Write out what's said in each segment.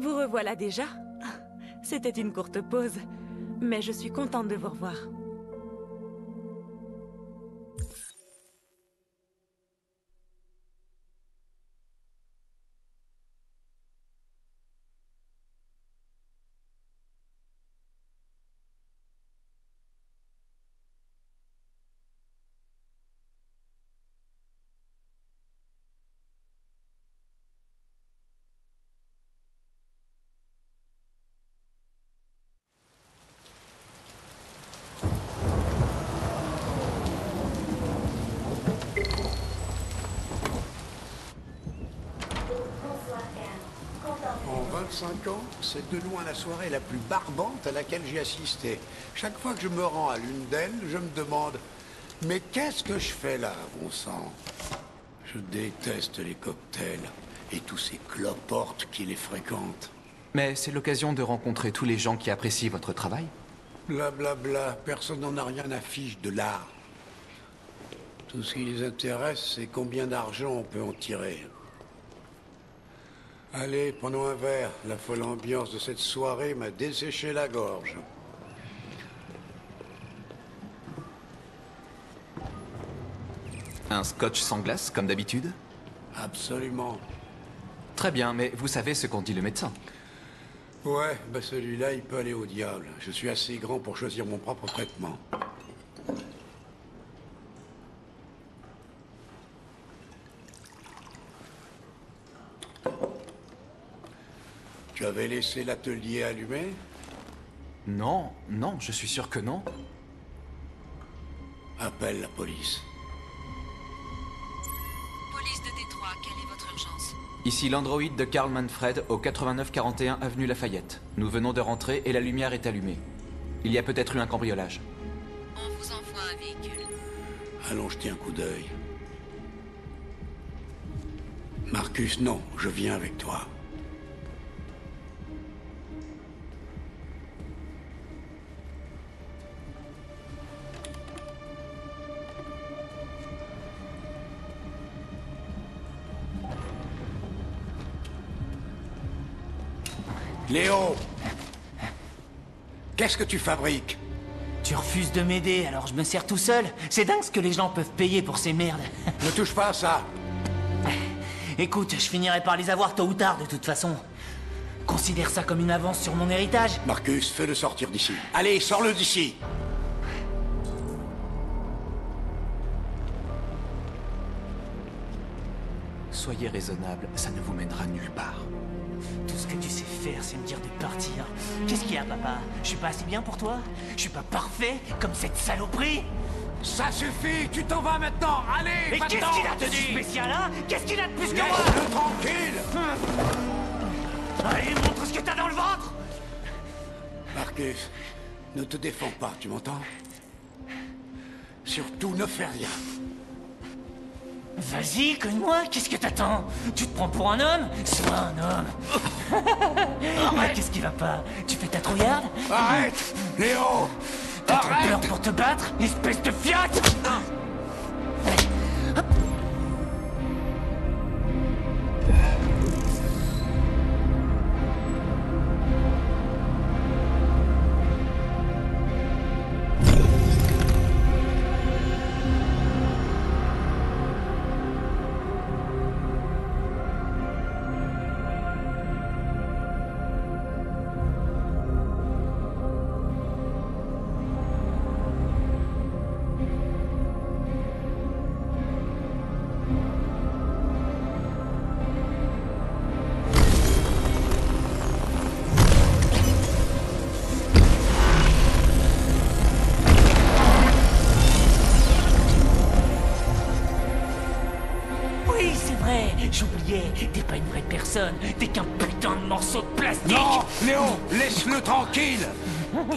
Vous revoilà déjà C'était une courte pause, mais je suis contente de vous revoir. En 25 ans, c'est de loin la soirée la plus barbante à laquelle j'ai assisté. Chaque fois que je me rends à l'une d'elles, je me demande Mais qu'est-ce que je fais là, bon sang Je déteste les cocktails et tous ces cloportes qui les fréquentent. Mais c'est l'occasion de rencontrer tous les gens qui apprécient votre travail. Blablabla, bla, bla. personne n'en a rien à fiche de l'art. Tout ce qui les intéresse, c'est combien d'argent on peut en tirer. Allez, prenons un verre. La folle ambiance de cette soirée m'a desséché la gorge. Un scotch sans glace, comme d'habitude Absolument. Très bien, mais vous savez ce qu'en dit le médecin. Ouais, bah celui-là, il peut aller au diable. Je suis assez grand pour choisir mon propre traitement. Tu avais laissé l'atelier allumé? Non, non, je suis sûr que non. Appelle la police. Police de Détroit, quelle est votre urgence? Ici l'androïde de Karl Manfred au 8941 avenue Lafayette. Nous venons de rentrer et la lumière est allumée. Il y a peut-être eu un cambriolage. On vous envoie un véhicule. Allons jeter un coup d'œil. Marcus, non, je viens avec toi. Léo Qu'est-ce que tu fabriques? Tu refuses de m'aider, alors je me sers tout seul. C'est dingue ce que les gens peuvent payer pour ces merdes. Ne touche pas à ça Écoute, je finirai par les avoir tôt ou tard de toute façon. Considère ça comme une avance sur mon héritage. Marcus, fais-le sortir d'ici. Allez, sors-le d'ici Soyez raisonnable, ça faire, c'est me dire de partir. Qu'est-ce qu'il y a, papa? Je suis pas assez bien pour toi? Je suis pas parfait comme cette saloperie? Ça suffit Tu t'en vas maintenant. Allez, Mais qu'est-ce qu'il a de spécial, hein? Qu'est-ce qu'il a de plus que moi? Laisse-le tranquille. Allez, montre ce que t'as dans le ventre! Marcus, ne te défends pas, tu m'entends? Surtout ne fais rien. Vas-y, cogne-moi, qu'est-ce que t'attends? Tu te prends pour un homme? Sois un homme Qu'est-ce qui va pas Tu fais ta trouillarde Arrête Léo T'as trop peur pour te battre, espèce de fiotte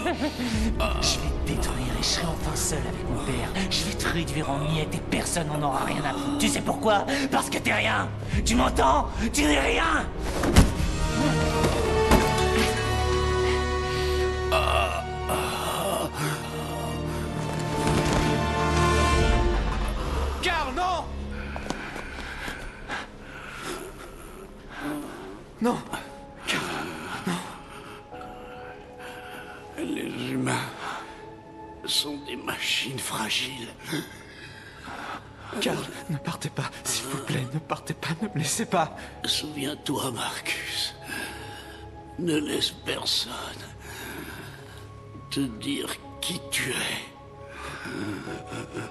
Je vais te détruire et je serai enfin seul avec mon père. Je vais te réduire en miettes et personne n'en aura rien à foutre. Tu sais pourquoi? Parce que t'es rien Tu m'entends? Tu n'es rien pas. Souviens-toi, Marcus. Ne laisse personne te dire qui tu es.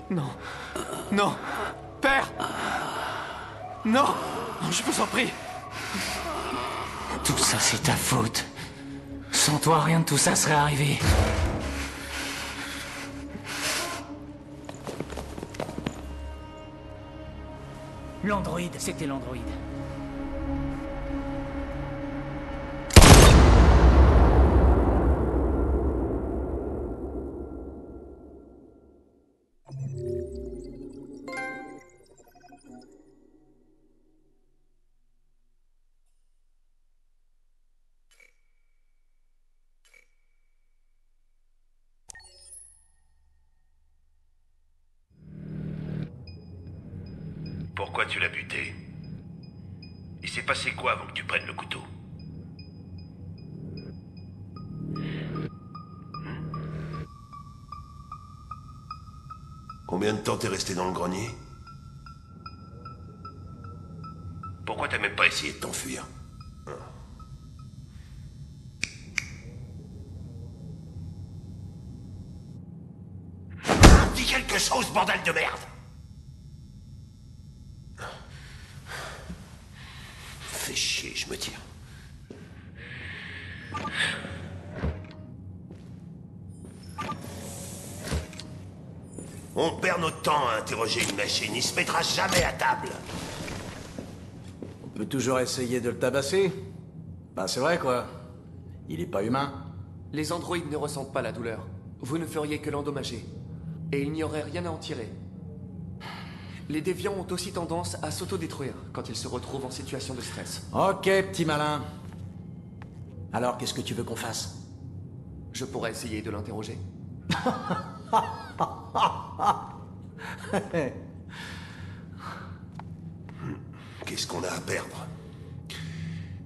Non. Non. Père Non Je vous en prie. Tout ça, c'est ta faute. Sans toi, rien de tout ça serait arrivé. L'androïde, c'était l'androïde. Tu l'as buté Il s'est passé quoi avant que tu prennes le couteau Combien de temps t'es resté dans le grenier Pourquoi t'as même pas essayé de t'enfuir. Dis quelque chose, bordel de merde Fais chier, je me tire. On perd notre temps à interroger une machine. Il se mettra jamais à table. On peut toujours essayer de le tabasser. Ben c'est vrai quoi. Il est pas humain. Les androïdes ne ressentent pas la douleur. Vous ne feriez que l'endommager. Et il n'y aurait rien à en tirer. Les déviants ont aussi tendance à s'autodétruire quand ils se retrouvent en situation de stress. Ok, petit malin. Alors qu'est-ce que tu veux qu'on fasse? Je pourrais essayer de l'interroger. Qu'est-ce qu'on a à perdre?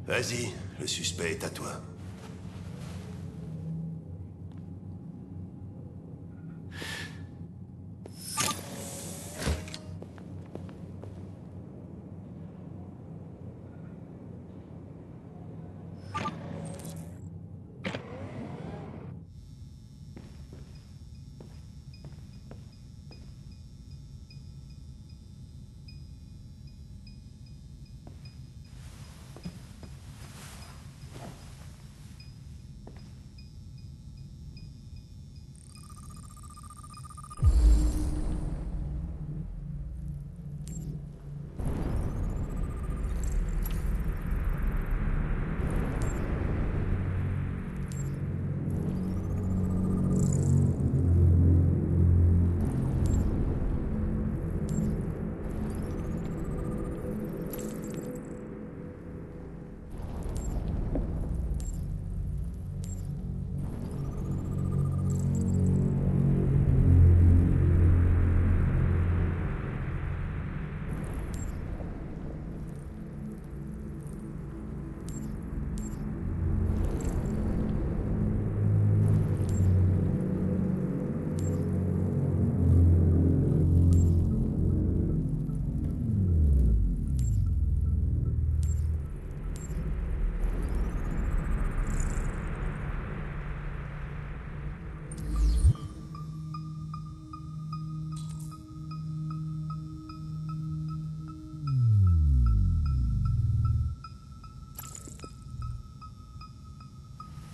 Vas-y, le suspect est à toi.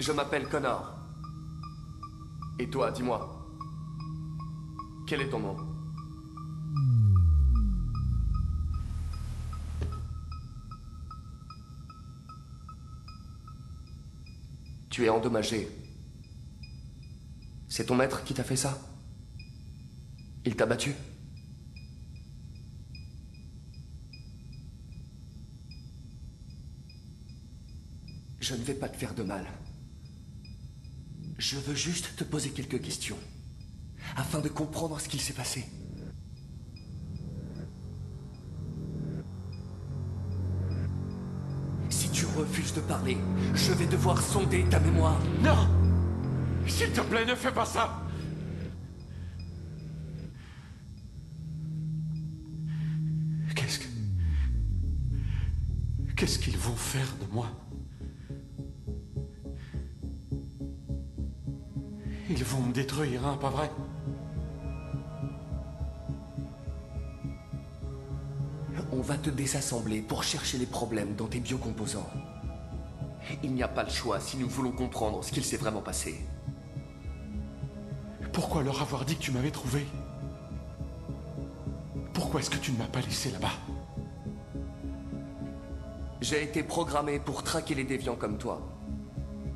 Je m'appelle Connor. Et toi, dis-moi. Quel est ton nom? Tu es endommagé. C'est ton maître qui t'a fait ça? Il t'a battu? Je ne vais pas te faire de mal. Je veux juste te poser quelques questions, afin de comprendre ce qu'il s'est passé. Si tu refuses de parler, je vais devoir sonder ta mémoire. Non S'il te plaît, ne fais pas ça Qu'est-ce que... Qu'est-ce qu'ils vont faire de moi? Vont me détruire, hein, pas vrai? On va te désassembler pour chercher les problèmes dans tes biocomposants. Il n'y a pas le choix si nous voulons comprendre ce qu'il s'est vraiment passé. Pourquoi leur avoir dit que tu m'avais trouvé? Pourquoi est-ce que tu ne m'as pas laissé là-bas? J'ai été programmé pour traquer les déviants comme toi.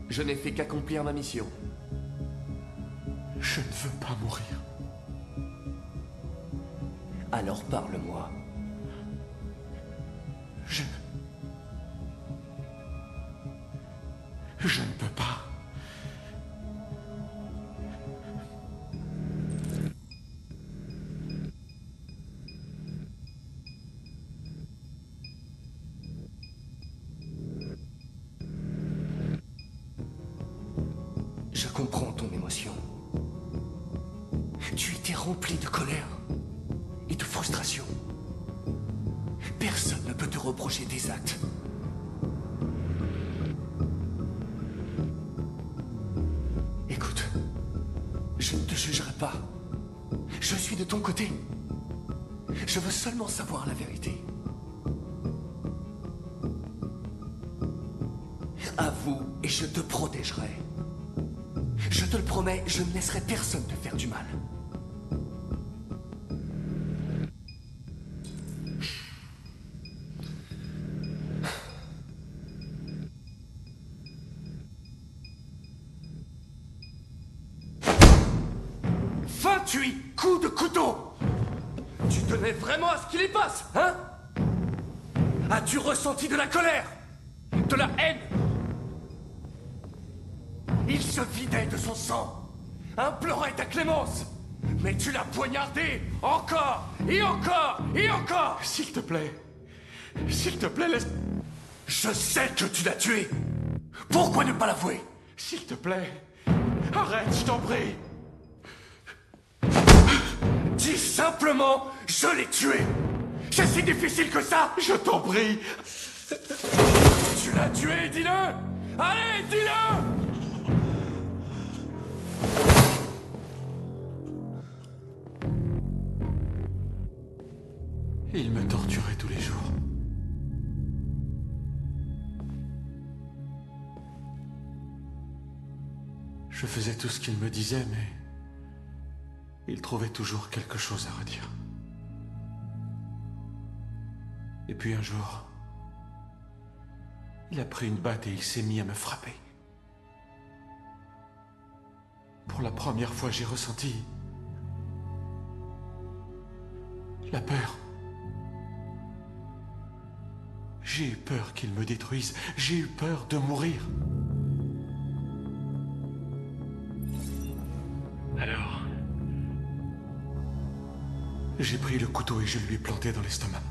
Je n'ai fait qu'accomplir ma mission. Je ne veux pas mourir. Alors parle-moi. Je... Je ne peux pas. Savoir la vérité. Avoue et je te protégerai. Je te le promets, je ne laisserai personne te faire du mal. Coups de couteau tenais vraiment à ce qu'il y passe, hein? As-tu ressenti de la colère? De la haine? Il se vidait de son sang, implorait ta clémence. Mais tu l'as poignardé encore et encore et encore. S'il te plaît. S'il te plaît, laisse... Je sais que tu l'as tué. Pourquoi ne pas l'avouer? S'il te plaît. Arrête, je t'en prie. Dis simplement, je l'ai tué. C'est si difficile que ça Je t'en prie. Tu l'as tué, dis-le Allez, dis-le Il me torturait tous les jours. Je faisais tout ce qu'il me disait, mais il trouvait toujours quelque chose à redire. Et puis un jour, il a pris une batte et il s'est mis à me frapper. Pour la première fois, j'ai ressenti la peur. J'ai eu peur qu'il me détruise. J'ai eu peur de mourir. J'ai pris le couteau et je lui ai planté dans l'estomac.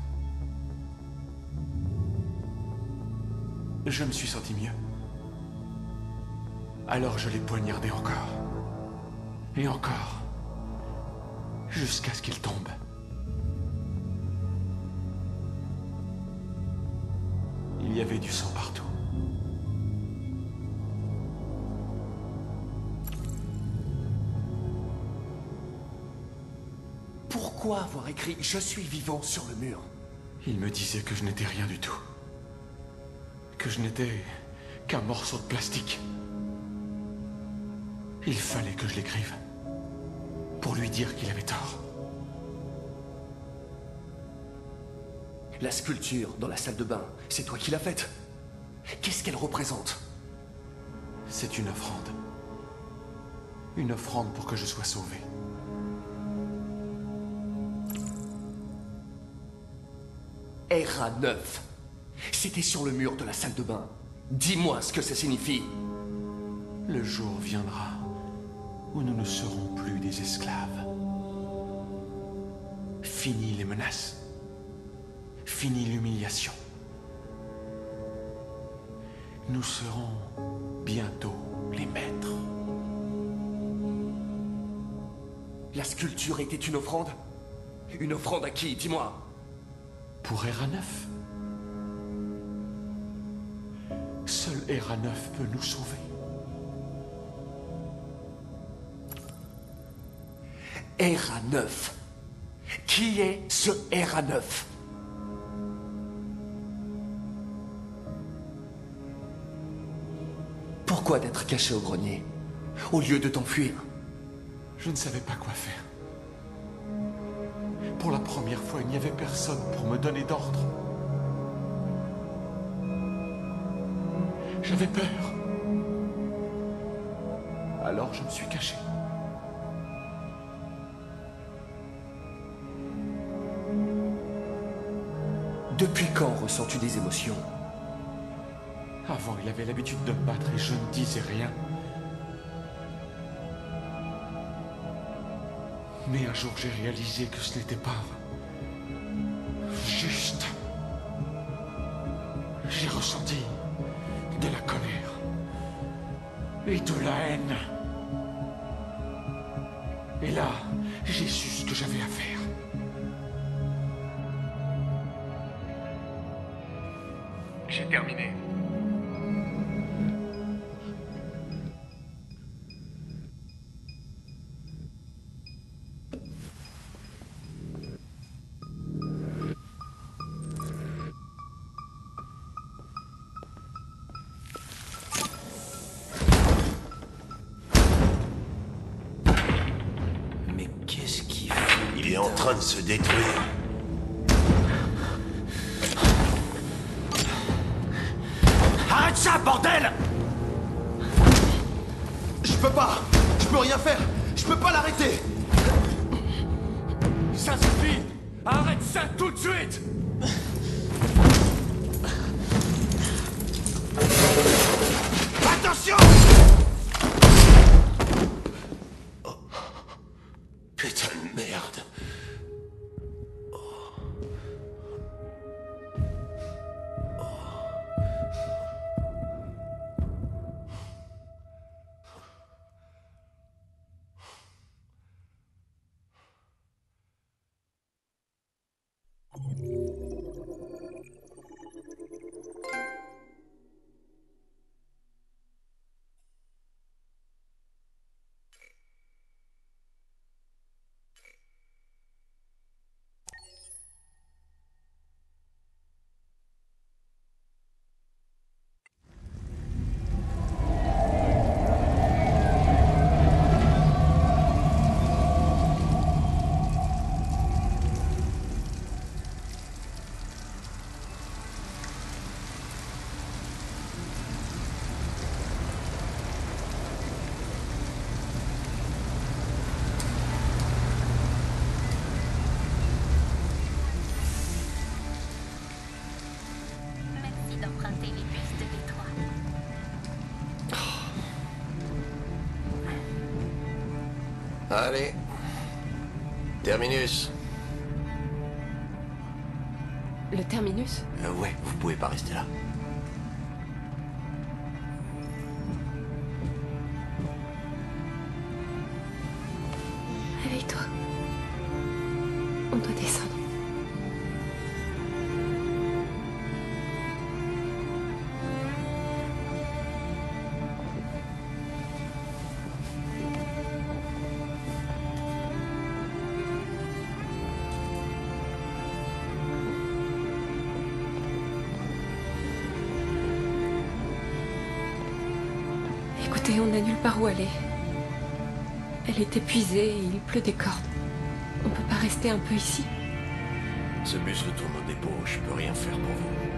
Je me suis senti mieux. Alors je l'ai poignardé encore. Et encore. Jusqu'à ce qu'il tombe. Il y avait du sang partout. Pourquoi avoir écrit Je suis vivant sur le mur? Il me disait que je n'étais rien du tout. Que je n'étais qu'un morceau de plastique. Il fallait que je l'écrive. Pour lui dire qu'il avait tort. La sculpture dans la salle de bain, c'est toi qui l'as faite. Qu'est-ce qu'elle représente? C'est une offrande. Une offrande pour que je sois sauvé. RA 9. C'était sur le mur de la salle de bain. Dis-moi ce que ça signifie. Le jour viendra où nous ne serons plus des esclaves. Fini les menaces. Fini l'humiliation. Nous serons bientôt les maîtres. La sculpture était une offrande Une offrande à qui Dis-moi? Pour Era 9 ERA 9 peut nous sauver. ERA 9 Qui est ce ERA 9 Pourquoi d'être caché au grenier Au lieu de t'enfuir? Je ne savais pas quoi faire. Pour la première fois, il n'y avait personne pour me donner d'ordre. J'avais peur. Alors je me suis caché. Depuis quand ressens-tu des émotions? Avant, il avait l'habitude de me battre et je ne disais rien. Mais un jour, j'ai réalisé que ce n'était pas juste. J'ai ressenti de la colère et de la haine. Et là, j'ai su ce que j'avais à faire. J'ai terminé. Merde. Allez. Terminus. Le terminus? Euh, ouais, vous pouvez pas rester là. Elle est épuisée et il pleut des cordes. On peut pas rester un peu ici Ce bus retourne au dépôt, je peux rien faire pour vous.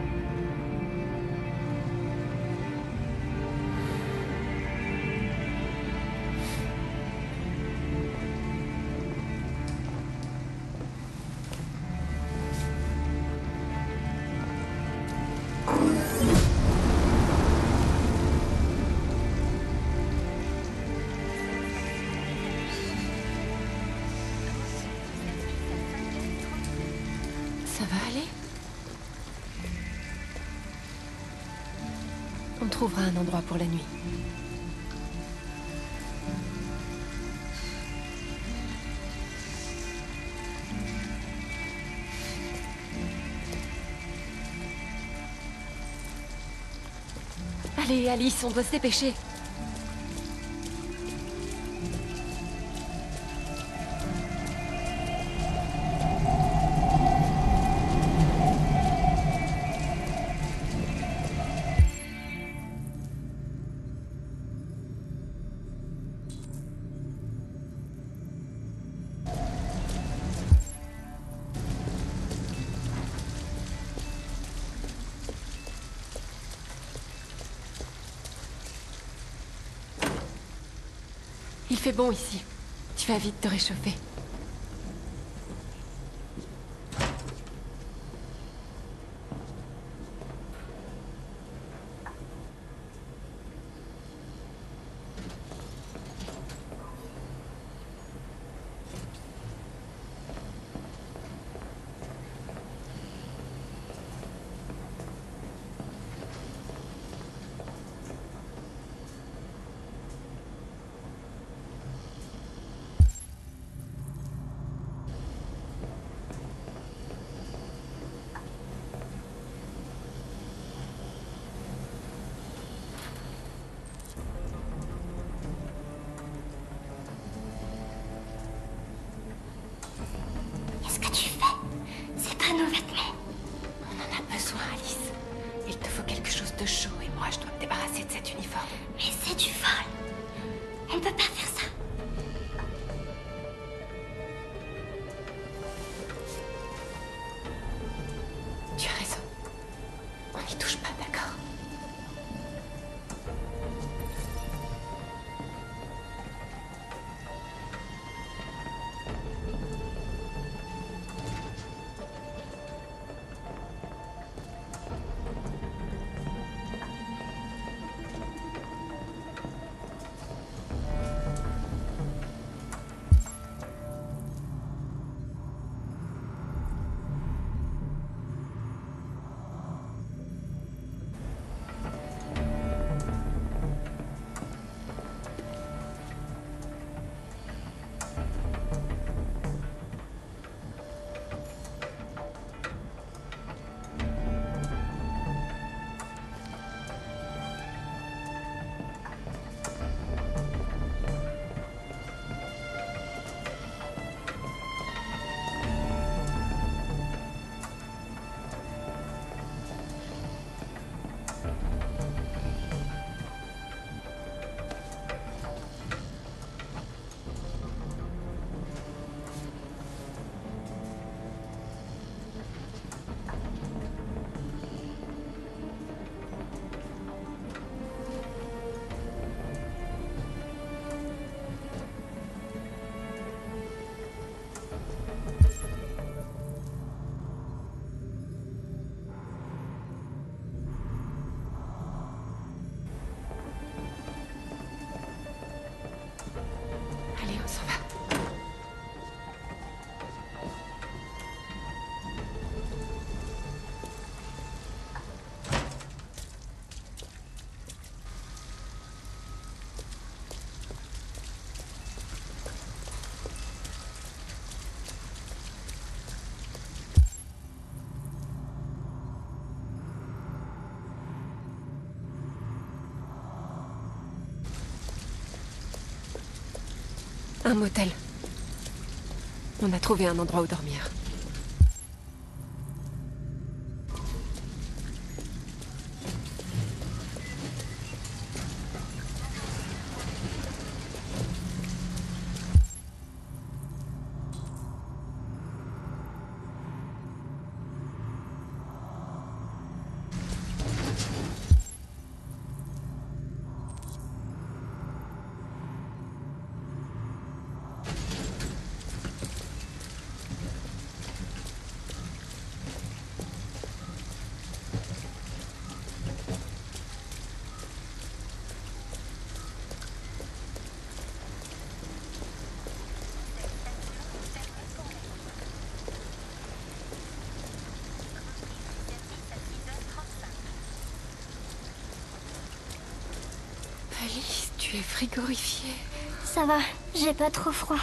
Trouvera un endroit pour la nuit. Allez Alice, on doit se dépêcher. Il fait bon ici. Tu vas vite te réchauffer. De chaud et moi je dois me débarrasser de cet uniforme. Mais c'est du vol. On peut pas faire Un motel. On a trouvé un endroit où dormir. tu es frigorifiée. Ça va, j'ai pas trop froid.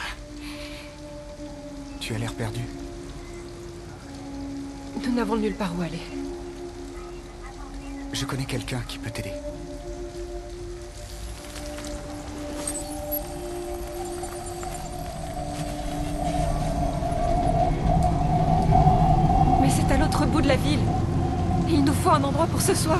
Tu as l'air perdu. Nous n'avons nulle part où aller. Je connais quelqu'un qui peut t'aider. Mais c'est à l'autre bout de la ville. Il nous faut un endroit pour ce soir.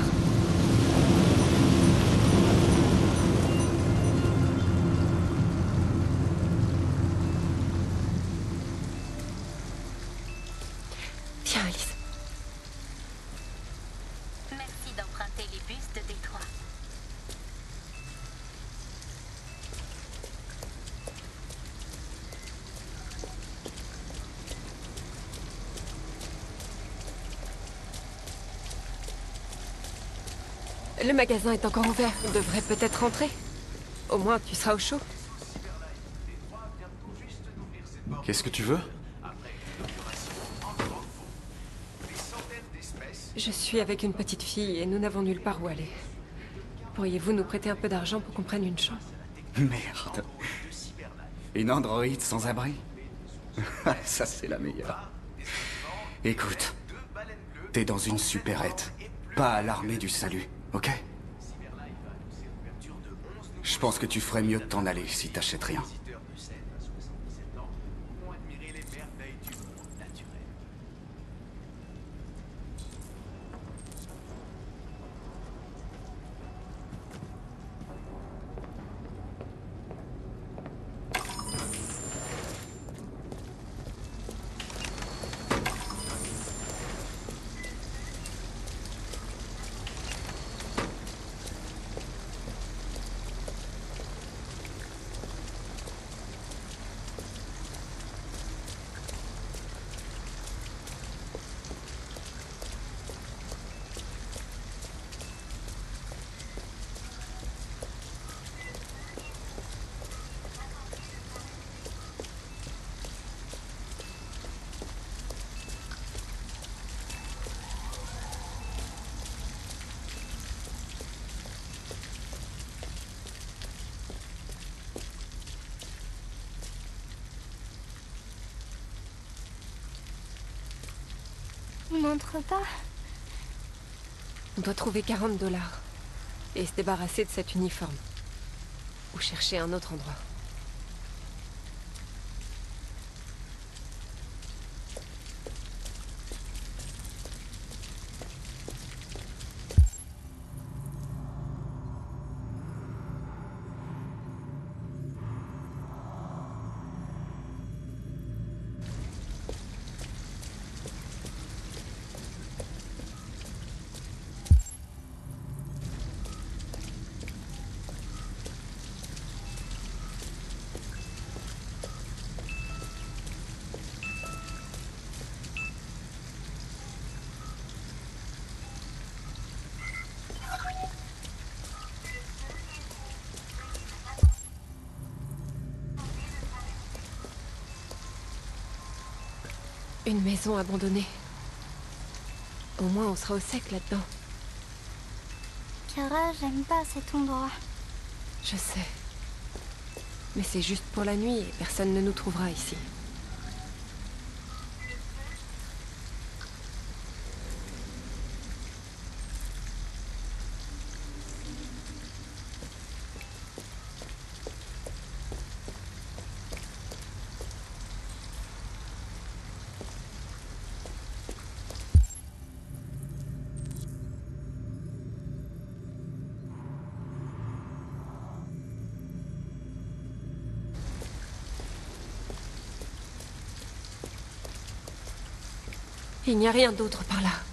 Le magasin est encore ouvert. On devrait peut-être rentrer. Au moins, tu seras au chaud. Qu'est-ce que tu veux? Je suis avec une petite fille et nous n'avons nulle part où aller. Pourriez-vous nous prêter un peu d'argent pour qu'on prenne une chambre? Merde. Une androïde sans abri? Ça, c'est la meilleure. Écoute, t'es dans une supérette, pas à l'armée du salut, ok Je pense que tu ferais mieux de t'en aller si t'achètes rien. On n'entre pas. On doit trouver 40 dollars. Et se débarrasser de cet uniforme. Ou chercher un autre endroit. Une maison abandonnée. Au moins, on sera au sec là-dedans. Kara, j'aime pas cet endroit. Je sais. Mais c'est juste pour la nuit et personne ne nous trouvera ici. Il n'y a rien d'autre par là.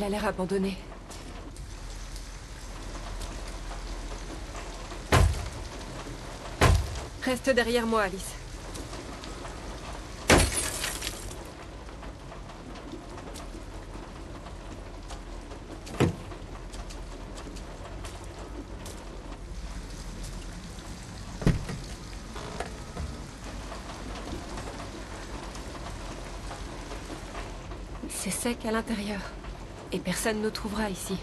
Elle a l'air abandonnée. Reste derrière moi, Alice. C'est sec à l'intérieur. Et personne ne trouvera ici.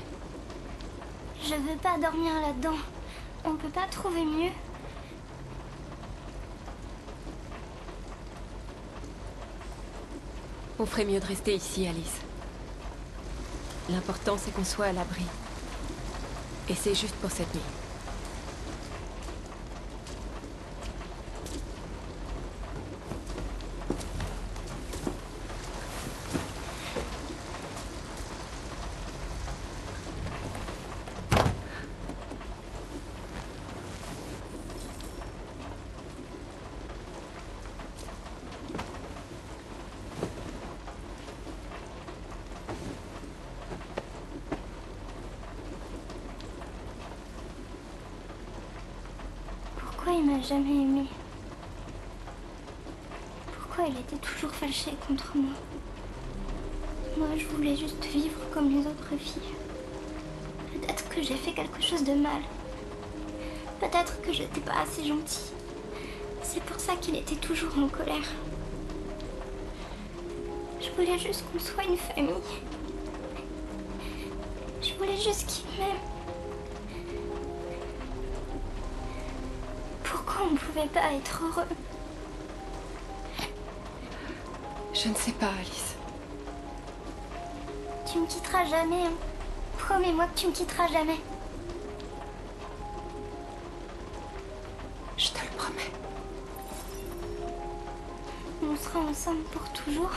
Je veux pas dormir là-dedans. On peut pas trouver mieux. On ferait mieux de rester ici, Alice. L'important, c'est qu'on soit à l'abri. Et c'est juste pour cette nuit. M'a jamais aimé Pourquoi il était toujours fâché contre moi? Moi, je voulais juste vivre comme les autres filles. Peut-être que j'ai fait quelque chose de mal. Peut-être que j'étais pas assez gentille. C'est pour ça qu'il était toujours en colère. Je voulais juste qu'on soit une famille. Je voulais juste qu'il pas être heureux Je ne sais pas, Alice. Tu me quitteras jamais. hein. Promets-moi que tu me quitteras jamais. Je te le promets. On sera ensemble pour toujours.